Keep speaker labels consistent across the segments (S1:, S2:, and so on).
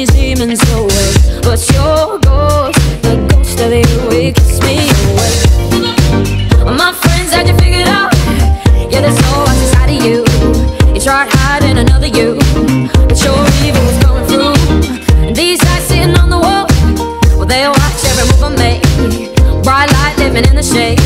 S1: these demons away. But your ghost, the ghost of you, it gets me away. My friends had you figured out. Yeah, there's no what's inside of you. You tried hiding another you But your evil was coming through. These eyes sitting on the wall Well, they watch every move I make. Bright light living in the shade.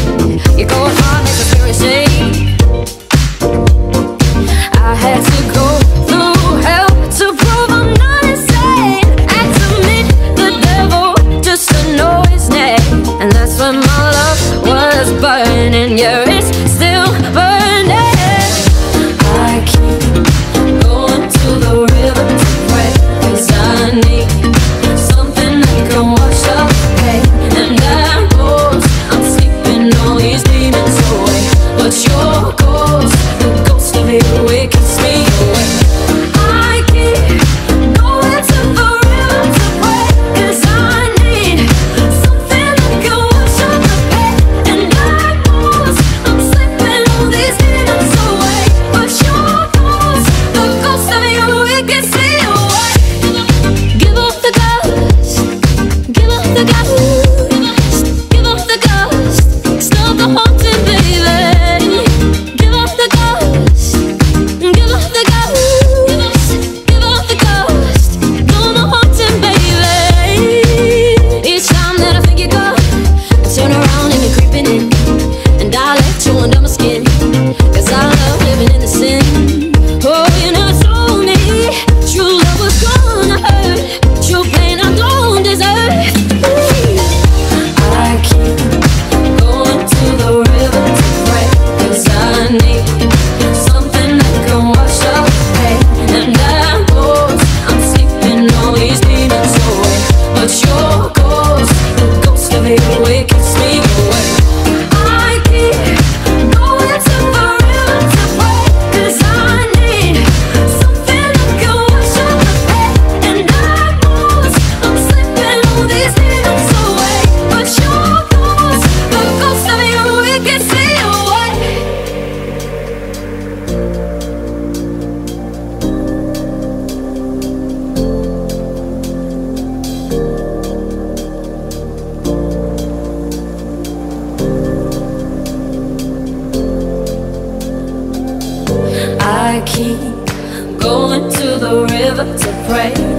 S1: forgotten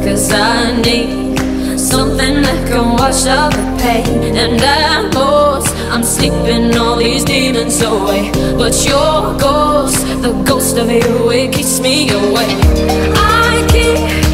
S1: Cause I need something that can wash out the pain. And I lost, I'm sleeping all these demons away. But your ghost, the ghost of you, it keeps me away. I keep